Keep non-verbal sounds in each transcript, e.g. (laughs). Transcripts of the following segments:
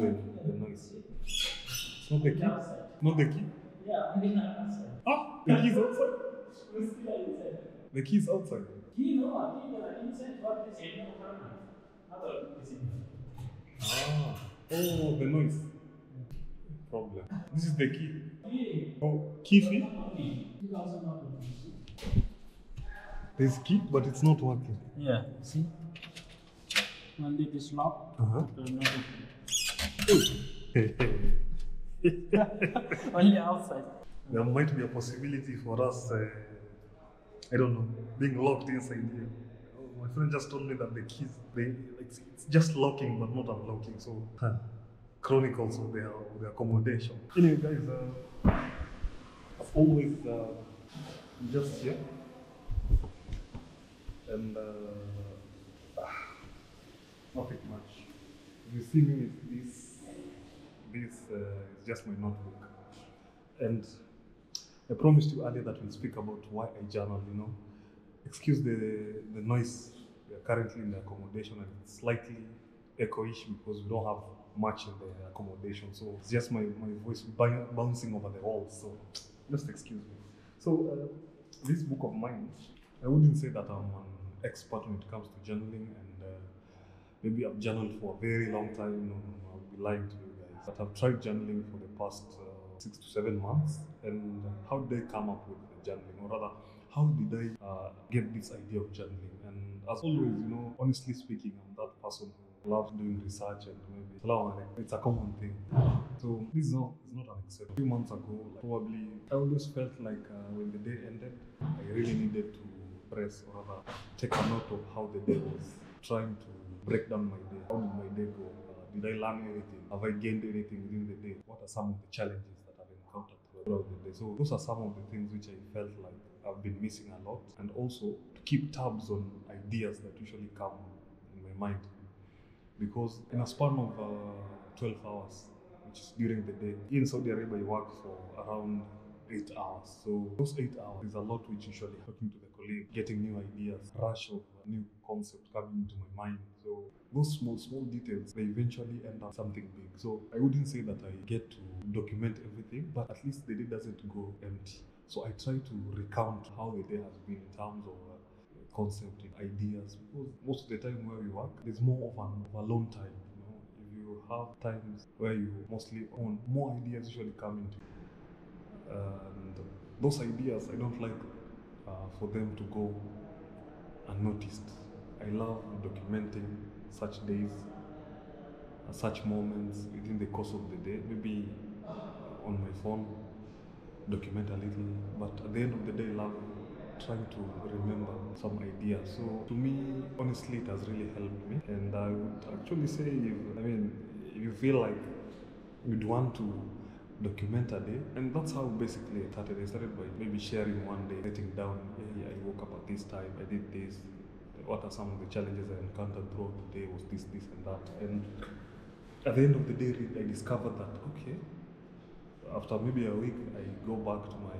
It's not the key. Not the key. Yeah, I mean. Ah, the key is outside. The key is outside. Key no, key are inside, but this is. Ah. Oh, the noise. Problem. This is the key. Oh, key fee. Key. 2001. There's key, but it's not working. Yeah, see? Only this lock. Uh-huh. uh, open. (laughs) Only outside. there might be a possibility for us, uh, I don't know, being locked inside here. Oh, my friend just told me that the keys, they, like, it's just locking but not unlocking. So, huh. chronicles of their, of their accommodation. Anyway, guys, uh, as always, uh, I'm just here. And uh, nothing much. You see me this, this uh, is just my notebook. And I promised you earlier that we'll speak about why I journal, you know. Excuse the, the noise. We are currently in the accommodation and it's slightly echoish because we don't have much in the accommodation. So it's just my, my voice bou- bouncing over the walls. So just excuse me. So uh, this book of mine, I wouldn't say that I'm an expert when it comes to journaling and uh, maybe I've journaled for a very long time. No, no, no, I'll be lying to you guys. But I've tried journaling for the past uh, six to seven months. And how did I come up with the journaling? Or rather, how did I uh, get this idea of journaling? And as always, you know, honestly speaking, I'm that person who loves doing research and maybe it's a common thing. So this is not, it's not an exception. A few months ago, like, probably I always felt like uh, when the day ended, I really needed to press or rather take a note of how the day was, trying to break down my day. How did my day go? Uh, did I learn anything? Have I gained anything within the day? What are some of the challenges that I've encountered throughout the day? So those are some of the things which I felt like I've been missing a lot, and also to keep tabs on ideas that usually come in my mind. Because in a span of uh, 12 hours, which is during the day, in Saudi Arabia, you work for around eight hours. So those eight hours is a lot which usually talking to the colleague, getting new ideas, rush of new concepts coming into my mind. So those small, small details, they eventually end up something big. So I wouldn't say that I get to document everything, but at least the day doesn't go empty. So I try to recount how the day has been in terms of uh, concept and ideas because most of the time where we work, there's more of an alone time. You know, if you have times where you mostly own, more ideas usually come into you and those ideas I don't like uh, for them to go unnoticed. I love documenting such days, uh, such moments within the course of the day. Maybe on my phone, document a little, but at the end of the day, I love trying to remember some ideas. So to me, honestly, it has really helped me, and I would actually say, if, I mean, if you feel like you'd want to document a day and that's how basically I started. I started by maybe sharing one day, writing down, hey, I woke up at this time, I did this, what are some of the challenges I encountered throughout the day, was this, this and that. And at the end of the day I discovered that okay, after maybe a week I go back to my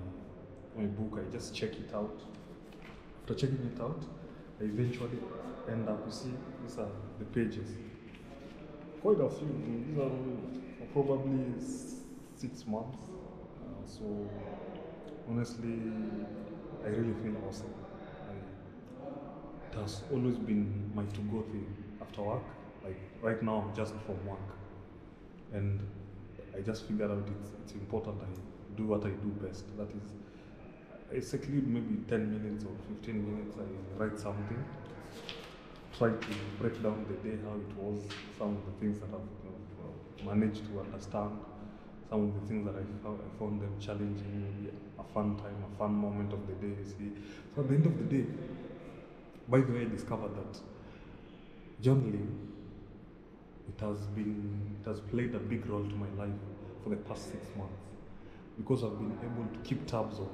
my book, I just check it out. After checking it out, I eventually end up, you see, these are the pages. Quite a few, these are probably six months. Uh, so honestly, I really feel awesome. I, it has always been my to-go thing after work. Like right now, just from work, and I just figured out it's, it's important I do what I do best. That is, I maybe 10 minutes or 15 minutes. I write something, try to break down the day, how it was, some of the things that I've you know, managed to understand some of the things that I found, I found them challenging, maybe a fun time, a fun moment of the day, you see. So at the end of the day, by the way, I discovered that journaling, it has been, it has played a big role to my life for the past six months because I've been able to keep tabs on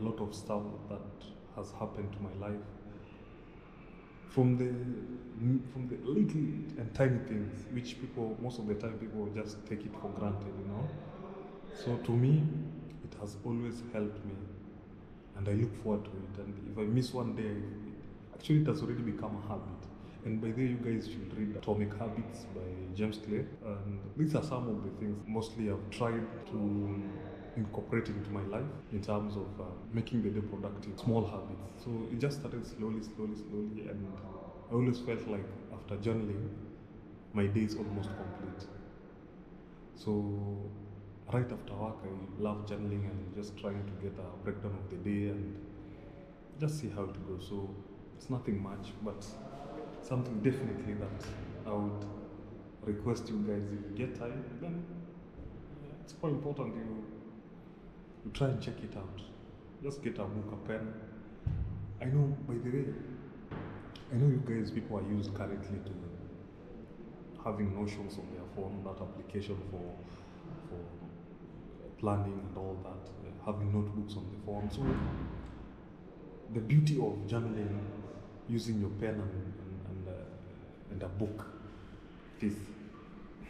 a lot of stuff that has happened to my life from the from the little and tiny things which people most of the time people just take it for granted you know? So to me it has always helped me and i look forward to it. And if i miss one day actually it has already become a habit. And by the way, you guys should read Atomic Habits by James Clear. And these are some of the things mostly I've tried to incorporate into my life in terms of uh, making the day productive. Small habits. So it just started slowly, slowly, slowly, and I always felt like after journaling, my day is almost complete. So right after work, I love journaling and just trying to get a breakdown of the day and just see how it goes. So it's nothing much, but something definitely that I would request you guys if you get time, then it's quite important you you try and check it out. Just get a book, a pen. I know, by the way, I know you guys people are used currently to having Notions on their phone, that application for for planning and all that, uh, having notebooks on the phone. So the beauty of journaling using your pen and and, and, uh, and a book is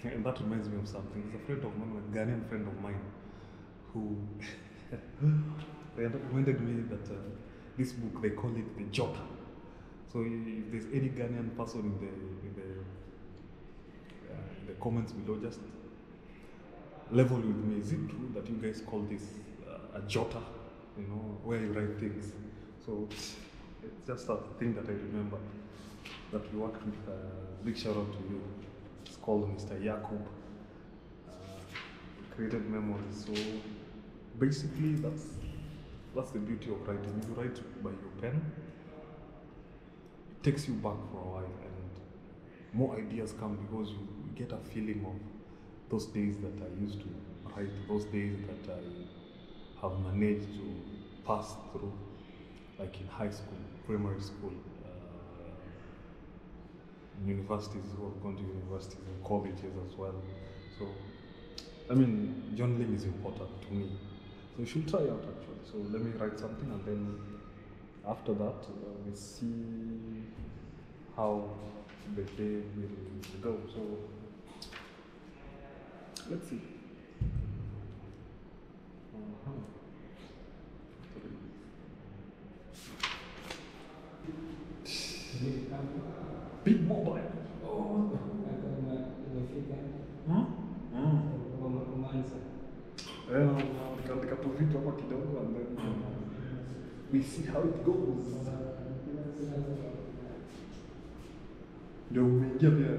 (laughs) and that reminds me of something. There's a friend of mine, a Ghanaian friend of mine, who (laughs) they recommended me that uh, this book they call it the jotter. So if there's any Ghanaian person in the in the uh, in the comments below, just level with me. Is it true that you guys call this uh, a jotter? You know where you write things. So it's just a thing that I remember that we worked with. Uh, big shout out to you. It's called Mr. Yakub. Uh, created memories. So basically, that's that's the beauty of writing. You write by your pen, it takes you back for a while, and more ideas come because you, get a feeling of those days that I used to write, those days that I have managed to pass through, like in high school, primary school, uh, universities, or gone to universities and colleges as well. So, I mean, journaling is important to me. So you should try out actually. So let me write something and then after that uh, we see how the day will go. So let's see. Uh-huh. Big mobile. Oh. Hmm? Hmm. Eh, nikaandika tu vitu hapa kidogo and then we see how it goes. Ndio umeingia pia.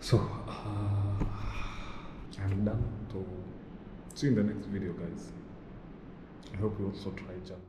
So, uh, I'm done. So, see you in the next video, guys. I hope you also try jam.